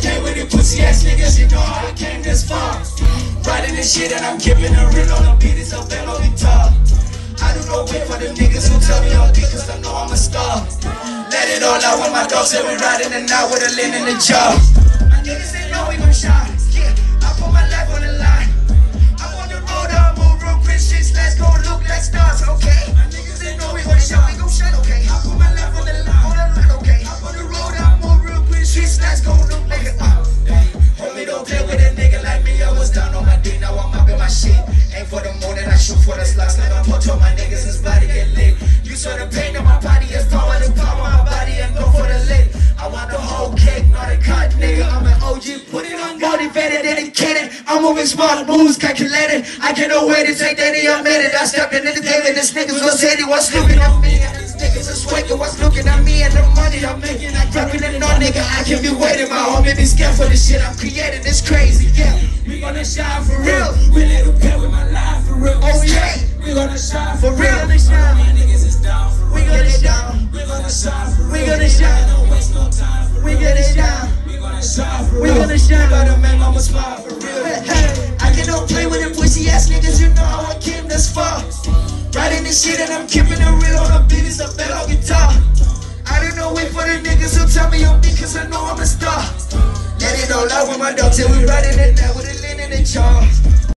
don't with it, pussy ass niggas. You know how I came this far. Riding this shit and I'm keeping it real on the beat. It's a fellow guitar. I do no wait for the niggas who tell me I'm big cause I know I'm a star. Let it all out when my dog said we riding the night with a lint in the jaw. My niggas on motivated, dedicated. I'm moving smart, moves calculated. I can't no way to take made it. I stepped into the game and this niggas was he was looking at me. And niggas is waking, was looking at me and the money I'm making. I dropping it on, nigga. I can be waiting, my homie be scared for the shit I'm creating. It's crazy, yeah. We gonna shine for real. Make mama smile for real. Hey. I can don't play with them pussy ass niggas. You know how I came this far. Riding this shit and I'm keeping it real on the beat. It's a fellow guitar. I don't know wait for the niggas who tell me I'm big cause I know I'm a star. Let it all out with my dog till we riding it now with a lean in the jaw.